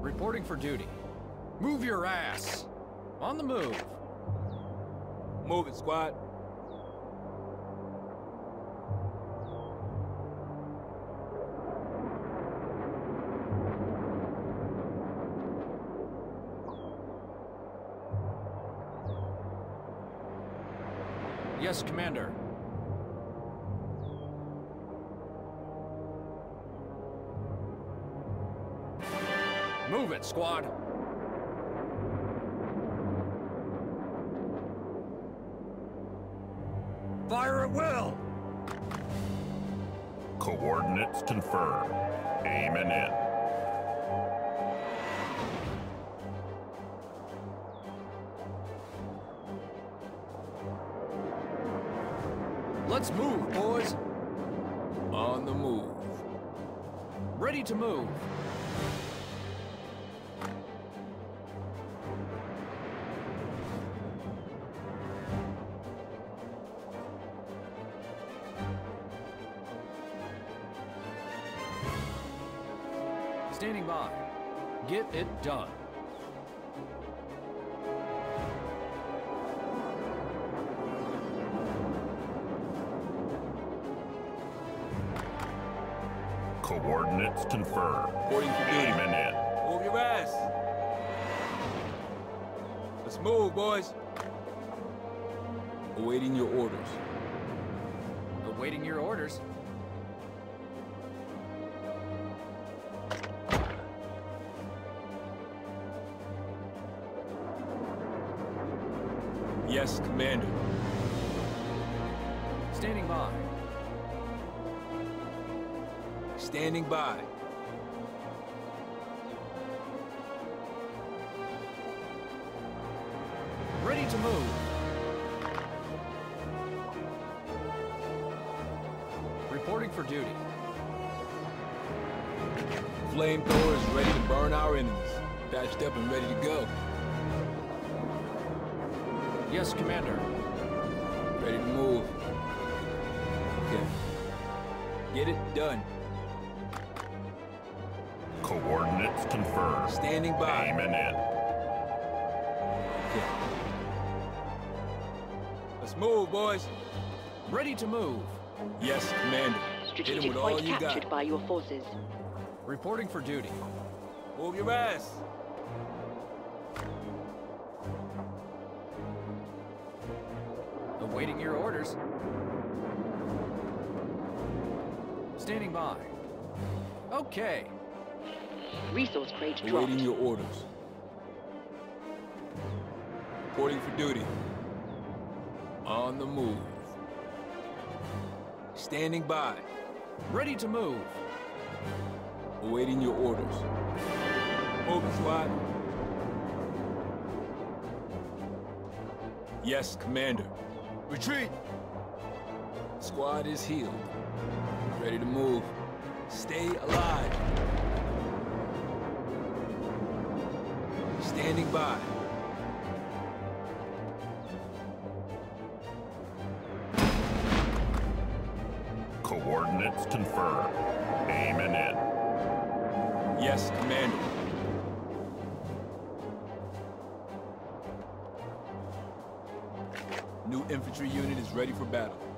Reporting for duty. Move your ass! On the move. Move it, squad. Yes, Commander. Move it, squad. Fire at will! Coordinates confirmed. Aiming in. Let's move, boys. On the move. Ready to move. Standing by. Get it done. Coordinates confirmed. Reporting for duty. Aiming in. Move your ass. Let's move, boys. Awaiting your orders. Awaiting your orders. Yes, Commander. Standing by. Standing by. Ready to move. Reporting for duty. Flamethrower is ready to burn our enemies. Patched up and ready to go. Yes, Commander. Ready to move. Okay. Get it done. Coordinates confirmed. Standing by. Aiming in. Okay. Let's move, boys. Ready to move. Yes, Commander. Hit 'em Strategic with all point you captured got. by your forces. Reporting for duty. Move your ass. Awaiting your orders. Standing by. Okay. Resource crate dropped. Awaiting your orders. Reporting for duty. On the move. Standing by. Ready to move. Awaiting your orders. Moving squad. Yes, Commander. Retreat! Squad is healed. Ready to move. Stay alive. Standing by. Coordinates confirmed. Aiming in. Yes, Commander. New infantry unit is ready for battle.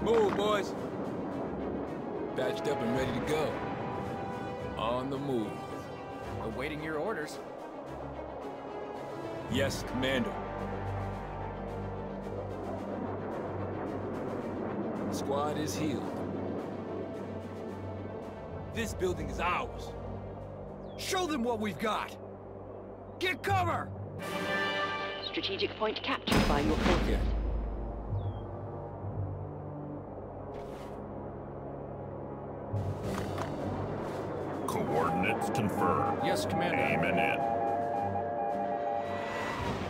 Let's move, boys. Patched up and ready to go. On the move. Awaiting your orders. Yes, Commander. Squad is healed. This building is ours. Show them what we've got. Get cover! Strategic point captured by your forces. Okay. Coordinates confirmed. Yes, Commander. Aiming in.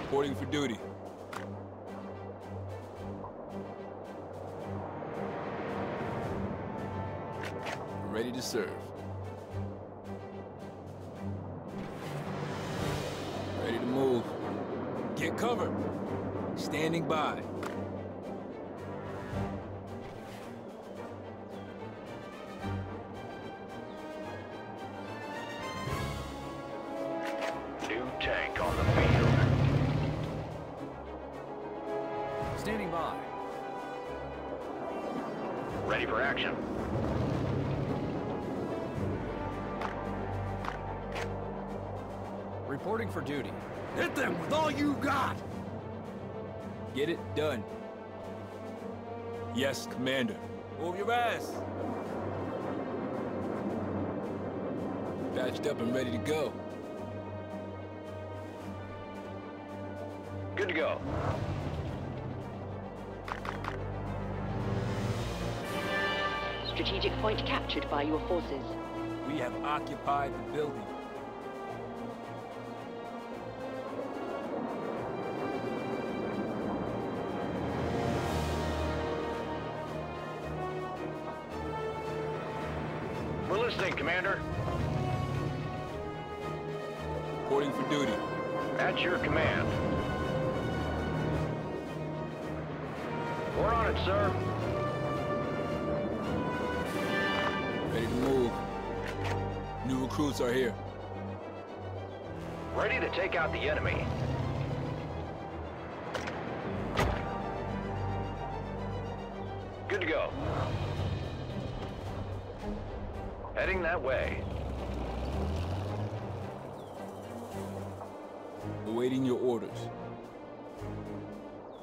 Reporting for duty. Ready to serve. Ready to move. Get cover. Standing by. Yes, Commander. Move your ass. Patched up and ready to go. Good to go. Strategic point captured by your forces. We have occupied the building. We're listening, Commander. Reporting for duty. At your command. We're on it, sir. Ready to move. New recruits are here. Ready to take out the enemy. Way. Awaiting your orders.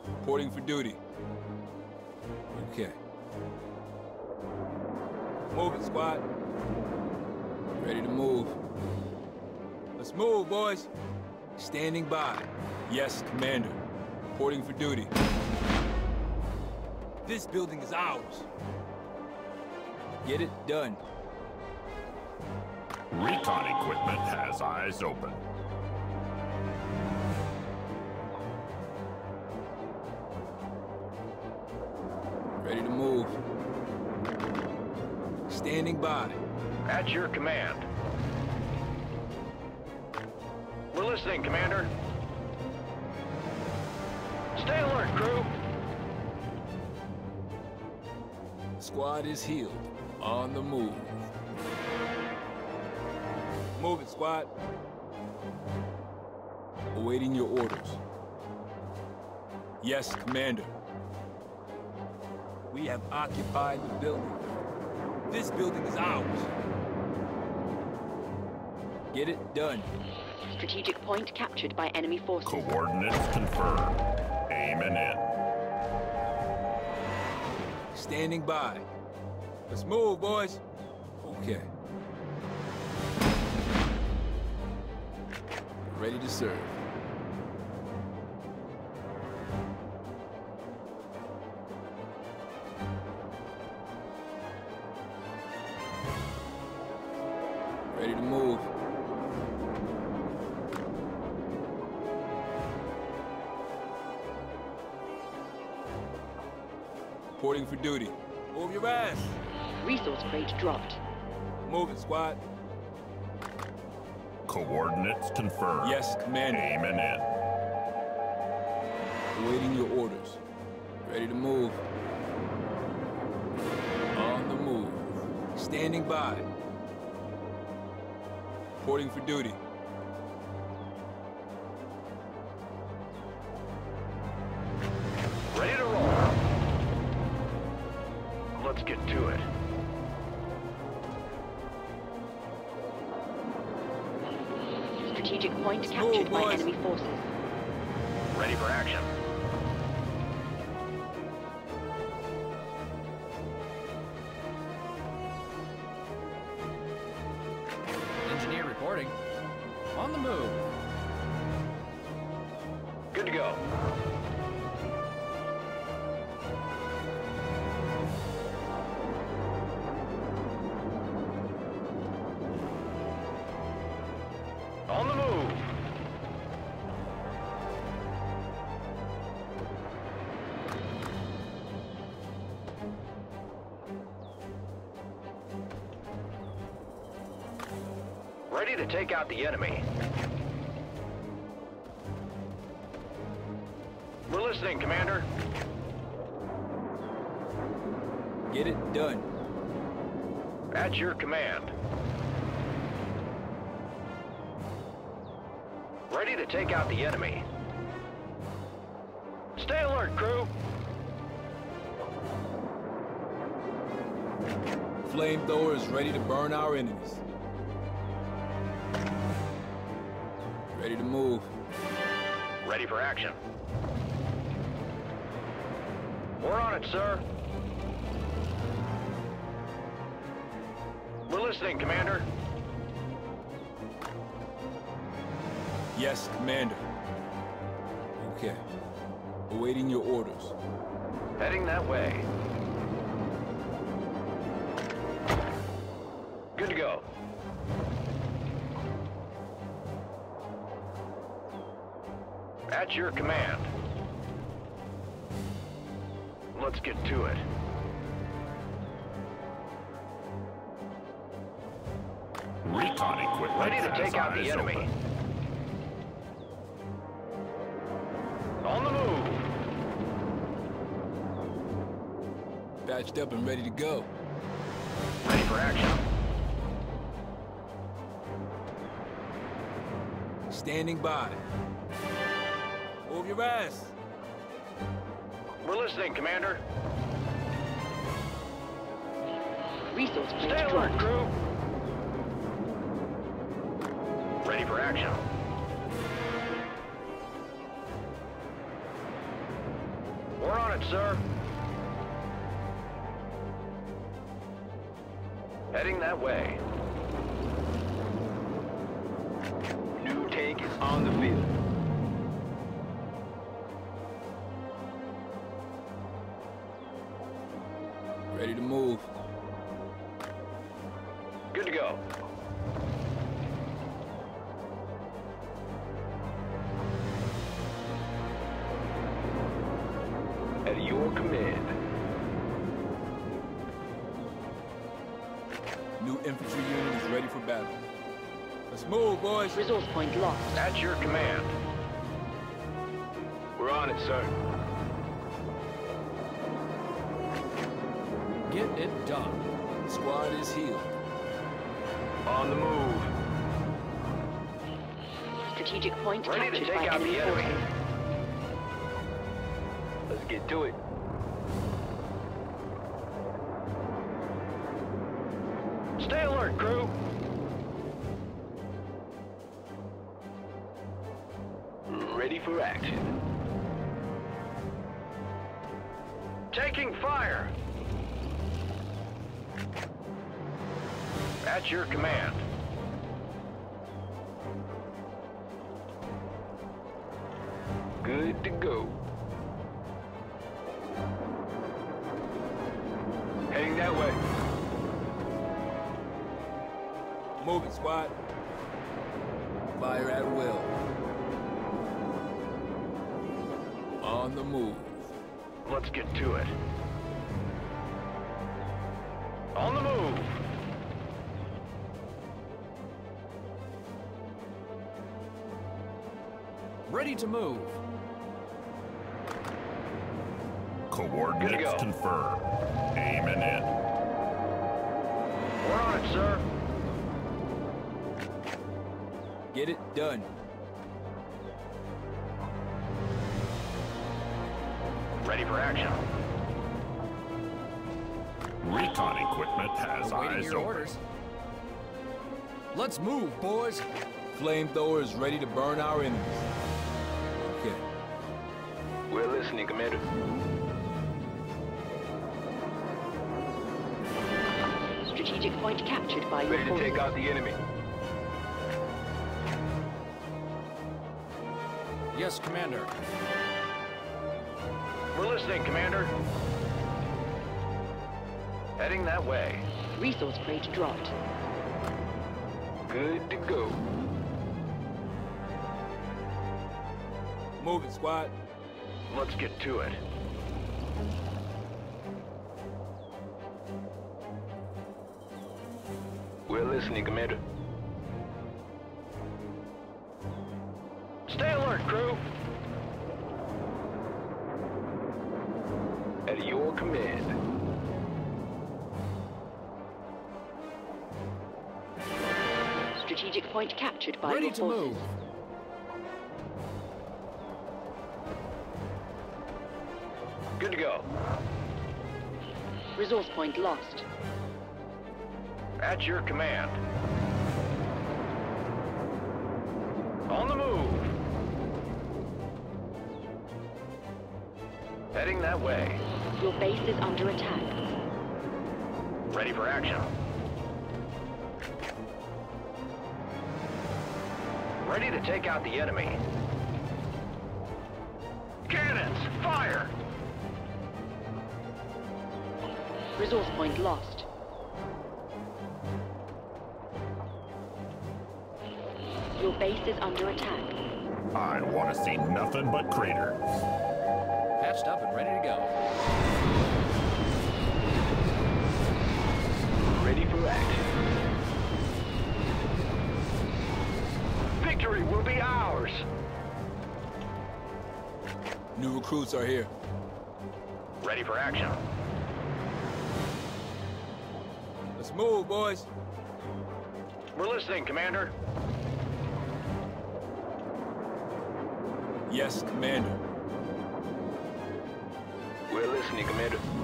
Reporting for duty. Okay. Moving squad. Ready to move. Let's move, boys. Standing by. Yes, Commander. Reporting for duty. This building is ours. Get it done. Recon equipment has eyes open. Ready to move. Standing by. At your command. We're listening, Commander. Stay alert, crew. Squad is healed. On the move. Move squad. Awaiting your orders. Yes, Commander. We have occupied the building. This building is ours. Get it done. Strategic point captured by enemy forces. Coordinates confirmed. Aiming in. Standing by. Let's move, boys. Ready to serve. Ready to move. Reporting for duty. Move your ass. Resource crate dropped. Move it, squad. Coordinates confirmed. Yes, Commander. Aiming in. Awaiting your orders. Ready to move. On the move. Standing by. Reporting for duty. On the move. Good to go. Ready to take out the enemy. We're listening, Commander. Get it done. At your command. Ready to take out the enemy. Stay alert, crew. Flamethrower is ready to burn our enemies. Move. Ready for action. We're on it, sir. We're listening, Commander. Yes, Commander. Okay. Awaiting your orders. Heading that way. At your command. Let's get to it. Recon equipment Ready to take out eyes the enemy. open. On the move. Patched up and ready to go. Ready for action. Standing by. Move your ass. We're listening, Commander. Resource Stay alert, crew. Ready for action. We're on it, sir. Heading that way. Your command. New infantry unit is ready for battle. Let's move, boys. Resource point lost. At your command. We're on it, sir. Get it done. Squad is healed. On the move. Strategic point Ready to captured take by out enemy the enemy. forces. Let's get to it. Stay alert, crew. Ready for action. Taking fire. At your command. Good to go. Heading that way. Move it, squad. Fire at will. On the move. Let's get to it. On the move. Ready to move. Coordinates go. confirmed. Aiming in. We're on it, sir. Get it done. Ready for action. Recon equipment has Awaiting eyes your open. orders. Let's move, boys. Flamethrower is ready to burn our enemies. Okay. We're listening, Commander. Strategic point captured by your take out the enemy. Yes, Commander. We're listening, Commander. Heading that way. Resource crate dropped. Good to go. Moving, squad. Let's get to it. We're listening, Commander. Alert, crew. At your command. Strategic point captured by Ready your to forces. move. Good to go. Resource point lost. At your command. On the move. Heading that way. Your base is under attack. Ready for action. Ready to take out the enemy. Cannons, fire! Resource point lost. Your base is under attack. I want to see nothing but craters. Patched up and ready to go. Ready for action. Victory will be ours! New recruits are here. Ready for action. Let's move, boys. We're listening, Commander. Yes, Commander. Listening, Commander.